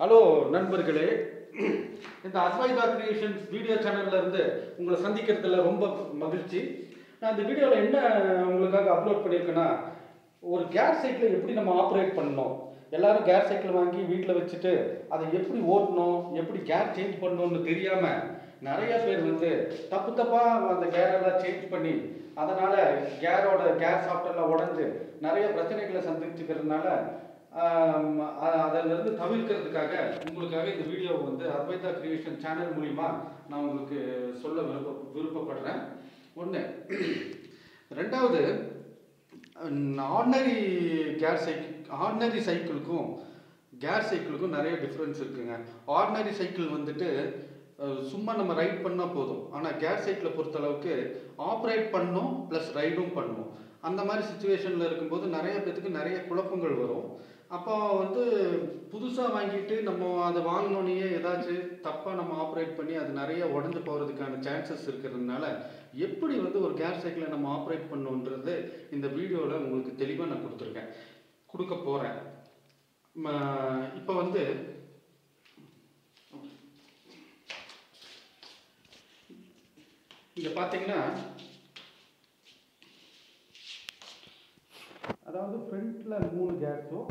Hello நண்பர்களே இந்த Advaita creations video சேனலில் இருந்து உங்களை சந்திக்கிறதுல ரொம்ப மகிழ்ச்சி. நான் இந்த வீடியோவில் என்ன உங்களுக்காக அப்லோட் பண்ணியிருக்கேன்னா ஒரு கேர் சைக்கிளை எப்படி நம்ம ஆப்ரேட் பண்ணணும்? எல்லாரும் கேர் சைக்கிள் வாங்கி வீட்டில் வச்சுட்டு அதை எப்படி ஓட்டணும்? எப்படி கேர் சேஞ்ச் பண்ணணும்னு தெரியாமல் நிறைய பேர் வந்து தப்பு தப்பாக அந்த கேரெல்லாம் சேஞ்ச் பண்ணி அதனால் கேரோட கேர் சாஃப்ட்வேர்லாம் உடஞ்சு நிறைய பிரச்சனைகளை சந்திச்சுக்கிறதுனால அதிலிருந்து தவிர்க்கிறதுக்காக உங்களுக்காக இந்த வீடியோவை வந்து அத்வைதா கிரியேஷன் சேனல் மூலிமா நான் உங்களுக்கு சொல்ல விருப்ப விருப்பப்படுறேன். ஒன்று ரெண்டாவது ஆர்டினரி கேர் சைக்கிள் ஆர்டினரி சைக்கிளுக்கும் கேர் சைக்கிளுக்கும் நிறைய டிஃப்ரென்ஸ் இருக்குங்க. ஆர்டினரி சைக்கிள் வந்துட்டு சும்மா நம்ம ரைட் பண்ணால் போதும். ஆனால் கேர் சைக்கிளை பொறுத்தளவுக்கு ஆப்ரேட் பண்ணும் ப்ளஸ் ரைடும் பண்ணும். அந்த மாதிரி சுச்சுவேஷனில் இருக்கும்போது நிறைய பேத்துக்கு நிறைய குழப்பங்கள் வரும். அப்போ வந்து புதுசாக வாங்கிட்டு நம்ம அதை வாங்கினோன்னே ஏதாச்சும் தப்பாக நம்ம ஆப்ரேட் பண்ணி அது நிறைய உடஞ்சு போகிறதுக்கான சான்சஸ் இருக்கிறதுனால எப்படி வந்து ஒரு கேர் சைக்கிளை நம்ம ஆப்ரேட் பண்ணணுன்றது இந்த வீடியோவில் உங்களுக்கு தெளிவாக நான் கொடுத்துருக்கேன். கொடுக்க போகிறேன் இப்போ வந்து இங்கே பார்த்தீங்கன்னா அதாவது ஃப்ரண்ட்டில் மூணு கேஸும்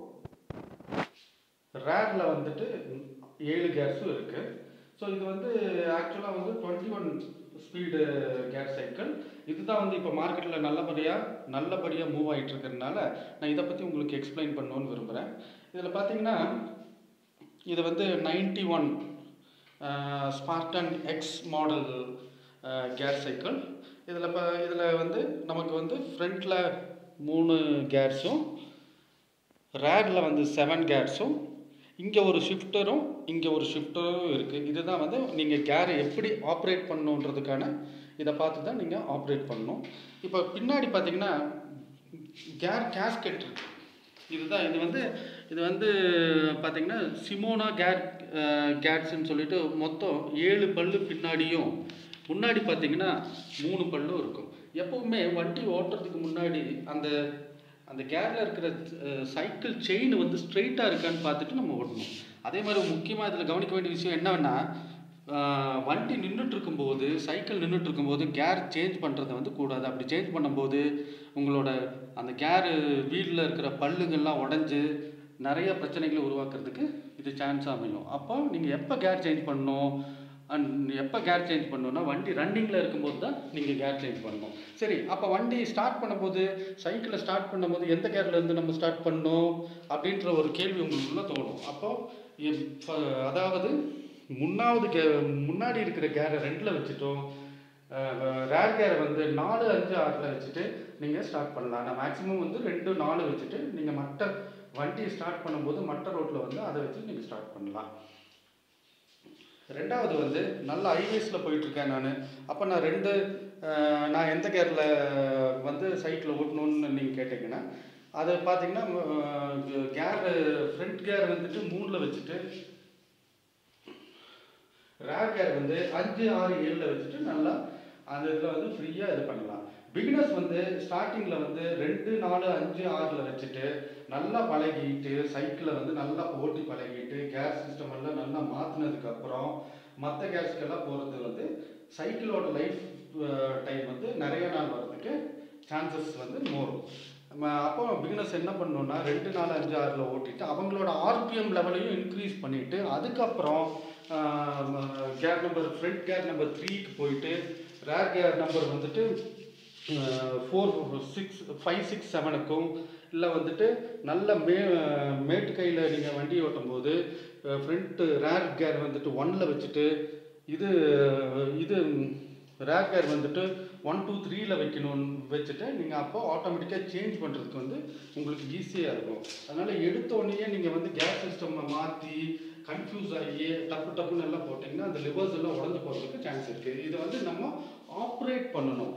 ரேரில் வந்துட்டு ஏழு கேர்ஸும் இருக்குது ஸோ இது வந்து ஆக்சுவலாக வந்து twenty one speed gear cycle இதுதான் வந்து இப்போ மார்க்கெட்டில் நல்லபடியாக நல்லபடியாக மூவ் ஆகிட்டு இருக்கிறதுனால நான் இதை பற்றி உங்களுக்கு எக்ஸ்பிளைன் பண்ணணும்னு விரும்புகிறேன் இதில் பார்த்தீங்கன்னா இது வந்து ninety one Spartan X model gear cycle இதில் இப்போ இதில் வந்து நமக்கு வந்து ஃப்ரண்ட்டில் மூணு கேர்ஸும் ரேரில் வந்து செவன் கேர்ஸும் இங்கே ஒரு ஷிஃப்டரும் இங்கே ஒரு ஷிஃப்டரும் இருக்குது இதுதான் வந்து நீங்கள் கேரை எப்படி ஆப்ரேட் பண்ணணுன்றதுக்கான இதை பார்த்து தான் நீங்கள் ஆப்ரேட் பண்ணணும். இப்போ பின்னாடி பார்த்தீங்கன்னா கேர் கேஸ்கெட் இருக்கு. இதுதான் இது வந்து இது வந்து பார்த்தீங்கன்னா சிமோனா கேர் கேட்ஸ்ன்னு சொல்லிட்டு மொத்தம் ஏழு பல்லு பின்னாடியும் முன்னாடி பார்த்தீங்கன்னா மூணு பல்லும் இருக்கும். எப்பவுமே வண்டி ஓட்டுறதுக்கு முன்னாடி அந்த அந்த கேரில் இருக்கிற சைக்கிள் செயின் வந்து ஸ்ட்ரெயிட்டாக இருக்கான்னு பார்த்துட்டு நம்ம ஓட்டணும் அதே மாதிரி முக்கியமாக இதில் கவனிக்க வேண்டிய விஷயம் என்னன்னா வண்டி நின்றுட்டு இருக்கும்போது சைக்கிள் நின்றுட்டு இருக்கும்போது கேர் சேஞ்ச் பண்ணுறத வந்து கூடாது. அப்படி சேஞ்ச் பண்ணும்போது உங்களோட அந்த கேரு வீலில் இருக்கிற பல்லுங்கள்லாம் உடஞ்சி நிறைய பிரச்சனைகளை உருவாக்குறதுக்கு இது சான்ஸ் அமையும். அப்போ நீங்கள் எப்போ கேர் சேஞ்ச் பண்ணணும்? அண்ட் எப்போ கேர் சேஞ்ச் பண்ணணும்னா வண்டி ரன்னிங்கில் இருக்கும்போது தான் நீங்கள் கேர் சேஞ்ச் பண்ணணும். சரி அப்போ வண்டி ஸ்டார்ட் பண்ணும்போது சைக்கிளை ஸ்டார்ட் பண்ணும்போது எந்த கேர்லேருந்து நம்ம ஸ்டார்ட் பண்ணணும் அப்படின்ற ஒரு கேள்வி உங்களுக்குள்ளே தோணும். அப்போது அதாவது முன்னாவது கே முன்னாடி இருக்கிற கேரை ரெண்டில் வச்சுட்டோம். ரேர் கேரை வந்து நாலு அஞ்சு ஆறில் வச்சுட்டு நீங்கள் ஸ்டார்ட் பண்ணலாம். நான் மேக்ஸிமம் வந்து ரெண்டு நாலு வச்சுட்டு நீங்கள் மற்ற வண்டியை ஸ்டார்ட் பண்ணும்போது மற்ற ரோட்டில் வந்து அதை வச்சு நீங்கள் ஸ்டார்ட் பண்ணலாம். ரெண்டாவது வந்து நல்ல ஹைவேஸில் போயிட்டுருக்கேன் நான். அப்போ நான் ரெண்டு நான் எந்த கேரில் வந்து சைக்கிள் ஓட்டணுன்னு நீங்கள் கேட்டிங்கன்னா அது பார்த்தீங்கன்னா கேர் ஃப்ரண்ட் கேர் வந்துட்டு மூணில் வச்சுட்டு ரேர் கேர் வந்து அஞ்சு ஆறு ஏழில் வச்சுட்டு நல்லா அந்த இதில் வந்து ஃப்ரீயாக இது பண்ணலாம். பிகினர்ஸ் வந்து ஸ்டார்டிங்கில் வந்து ரெண்டு நாலு அஞ்சு ஆறில் வச்சுட்டு நல்லா பழகிட்டு சைக்கிளை வந்து நல்லா ஓட்டி பழகிட்டு கேஸ் சிஸ்டம் எல்லாம் நல்லா மாற்றினதுக்கப்புறம் மற்ற கேஸ்க்கெல்லாம் போகிறது வந்து சைக்கிளோட லைஃப் டைம் வந்து நிறைய நாள் வர்றதுக்கு சான்சஸ் வந்து மோரும் அப்போ பிகினர்ஸ் என்ன பண்ணணும்னா ரெண்டு நாலு அஞ்சு ஆறில் ஓட்டிட்டு அவங்களோட ஆர்பிஎம் லெவலையும் இன்க்ரீஸ் பண்ணிவிட்டு அதுக்கப்புறம் gear number front gear number த்ரீக்கு போயிட்டு ரேர் கேர் நம்பர் வந்துட்டு ஃபோர் சிக்ஸ் ஃபைவ் சிக்ஸ் செவனுக்கும் இல்லை வந்துட்டு நல்ல மே மேட்டு கையில் நீங்கள் வண்டி ஓட்டும்போது ஃப்ரண்ட்டு ரேர் கேர் வந்துட்டு ஒன்னில் வச்சுட்டு இது இது ரேர் கேர் வந்துட்டு ஒன் டூ த்ரீயில் வைக்கணும்னு வச்சுட்டு நீங்கள் அப்போ ஆட்டோமேட்டிக்காக சேஞ்ச் பண்ணுறதுக்கு வந்து உங்களுக்கு ஈஸியாக இருக்கும். அதனால் எடுத்த நீங்கள் வந்து கேஸ் சிஸ்டம்மை மாற்றி கன்ஃபியூஸ் ஆகி டப்பு டப்புன்னு எல்லாம் போட்டிங்கன்னா அந்த லிவர்ஸ் எல்லாம் உடஞ்சு போகிறதுக்கு சான்ஸ் இருக்குது இதை வந்து நம்ம ஆப்ரேட் பண்ணணும்.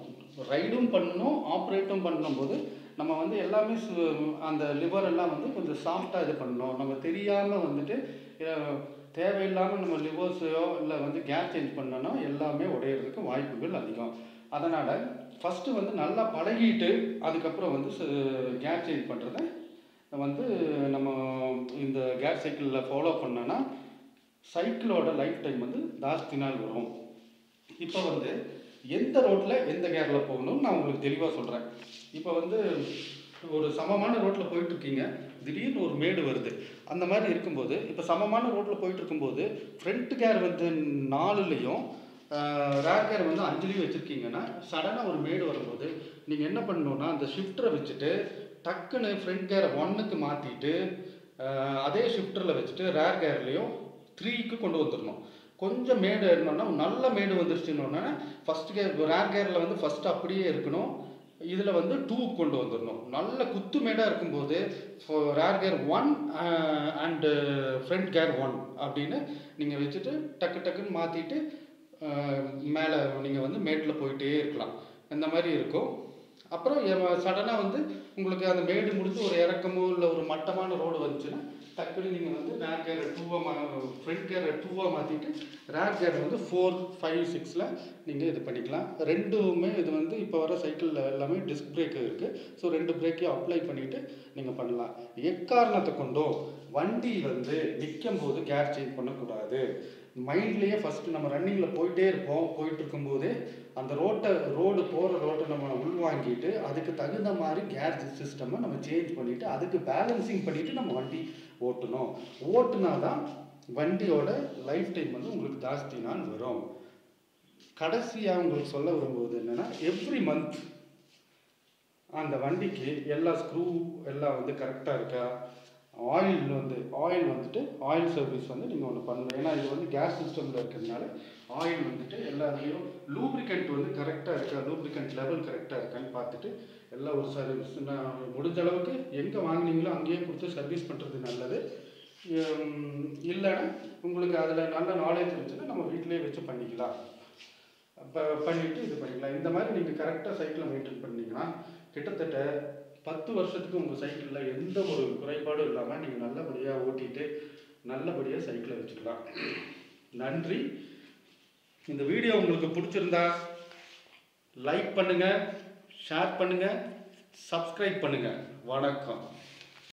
ரைடும் பண்ணணும் ஆப்ரேட்டும் பண்ணும்போது நம்ம வந்து எல்லாமே சு- அந்த லிவர் எல்லாம் வந்து கொஞ்சம் சாஃப்டாக இது பண்ணணும். நம்ம தெரியாமல் வந்துட்டு தேவையில்லாமல் நம்ம லிவர்ஸையோ இல்லை வந்து கேர் சேஞ்ச் பண்ணோன்னா எல்லாமே உடையிறதுக்கு வாய்ப்புகள் அதிகம். அதனால் ஃபஸ்ட்டு வந்து நல்லா பழகிட்டு அதுக்கப்புறம் வந்து கேர் சேஞ்ச் பண்ணுறத வந்து நம்ம இந்த கேர் சைக்கிளில் ஃபாலோ பண்ணோன்னா சைக்கிளோட லைஃப் டைம் வந்து ஜாஸ்தி நாள் வரும். இப்போ வந்து எந்த ரோட்டில் எந்த கேரில் போகணும்னு நான் உங்களுக்கு தெளிவாக சொல்கிறேன் இப்போ வந்து ஒரு சமமான ரோட்டில் போயிட்டுருக்கீங்க திடீர்னு ஒரு மேடு வருது. அந்த மாதிரி இருக்கும்போது இப்போ சமமான ரோட்டில் போயிட்டு இருக்கும்போது ஃப்ரண்ட் கேர் வந்து நாலுலேயும் ரேர் கேர் வந்து அஞ்சுலேயும் வச்சுருக்கீங்கன்னா சடனாக ஒரு மேடு வரும்போது நீங்கள் என்ன பண்ணணுன்னா அந்த ஷிஃப்டரை வச்சுட்டு டக்குன்னு ஃப்ரண்ட் கேரை ஒன்னுக்கு மாற்றிட்டு அதே ஷிஃப்டரில் வச்சுட்டு ரேர் கேர்லேயும் த்ரீக்கு கொண்டு வந்துடணும் கொஞ்சம் மேடு ஏறினோன்னா நல்ல மேடு வந்துருச்சுன்னொன்னே ஃபஸ்ட் கேர் ரேர் கேரில் வந்து ஃபஸ்ட்டு அப்படியே இருக்கணும். இதில் வந்து டூ கொண்டு வந்துடணும் நல்ல குத்து மேடாக இருக்கும்போது rear gear one and front gear one அப்படின்னு நீங்கள் வச்சுட்டு டக்கு டக்குன்னு மாற்றிட்டு மேலே நீங்கள் வந்து மேட்டில் போயிட்டே இருக்கலாம். இந்த மாதிரி இருக்கும். அப்புறம் சடனாக வந்து உங்களுக்கு அந்த மேடு முடிஞ்சு ஒரு இறக்கமோ இல்லை ஒரு மட்டமான ரோடு வந்துச்சுன்னா டக்குனு நீங்கள் வந்து ரேர் கேரை டூவாக மா ஃப்ரண்ட் கேரை டூவாக மாற்றிட்டு ரேர் கேரை வந்து ஃபோர் ஃபைவ் சிக்ஸில் நீங்கள் இது பண்ணிக்கலாம். ரெண்டுமே இது வந்து இப்போ வர சைக்கிளில் எல்லாமே டிஸ்க் பிரேக்கு இருக்குது ஸோ ரெண்டு பிரேக்கையும் அப்ளை பண்ணிவிட்டு நீங்கள் பண்ணலாம். எக்காரணத்தை கொண்டோ வண்டி வந்து நிற்கும் போது கேர் சேஞ்ச் பண்ணக்கூடாது. மைண்ட்லேயே ஃபஸ்ட்டு நம்ம ரன்னிங்கில் போயிட்டே இருப்போம். போயிட்டு இருக்கும்போது அந்த ரோட்டை ரோடு போகிற ரோட்டை நம்ம உள்வாங்கிட்டு அதுக்கு தகுந்த மாதிரி கேர் சிஸ்டமை நம்ம சேஞ்ச் பண்ணிவிட்டு அதுக்கு பேலன்சிங் பண்ணிவிட்டு நம்ம வண்டி ஓட்டணும். ஓட்டுனா தான் வண்டியோட லைஃப் டைம் வந்து உங்களுக்கு ஜாஸ்தி நாள் வரும். கடைசியாக உங்களுக்கு சொல்ல வரும்போது என்னென்னா எவ்ரி மந்த் அந்த வண்டிக்கு எல்லா ஸ்க்ரூ எல்லாம் வந்து கரெக்டாக இருக்கா? ஆயில் வந்து ஆயில் வந்துட்டு ஆயில் சர்வீஸ் வந்து நீங்கள் ஒன்று பண்ணணும். ஏன்னா இது வந்து கேஸ் சிஸ்டமில் இருக்கிறதுனால ஆயில் வந்துட்டு எல்லாத்துலேயும் லூப்ரிகண்ட் வந்து கரெக்டாக இருக்கா லூப்ரிகண்ட் லெவல் கரெக்டாக இருக்கான்னு பார்த்துட்டு எல்லா ஒரு சர்வீஸ் நான் முடிஞ்ச அளவுக்கு எங்கே வாங்கினீங்களோ அங்கேயே கொடுத்து சர்வீஸ் பண்ணுறது நல்லது. இல்லைன்னா உங்களுக்கு அதில் நல்ல நாலேஜ் இருந்துச்சுன்னா நம்ம வீட்டிலேயே வச்சு பண்ணிக்கலாம். இப்போ பண்ணிவிட்டு இது பண்ணிக்கலாம். இந்த மாதிரி நீங்கள் கரெக்டாக சைக்கிளை மெயின்டைன் பண்ணிங்கன்னா கிட்டத்தட்ட பத்து வருஷத்துக்கு உங்கள் சைக்கிளில் எந்த ஒரு குறைபாடும் இல்லாமல் நீங்கள் நல்லபடியாக ஓட்டிட்டு நல்லபடியாக சைக்கிளை வச்சுக்கலாம். நன்றி. இந்த வீடியோ உங்களுக்கு பிடிச்சிருந்தா லைக் பண்ணுங்கள் ஷேர் பண்ணுங்கள் சப்ஸ்கிரைப் பண்ணுங்கள் வணக்கம்.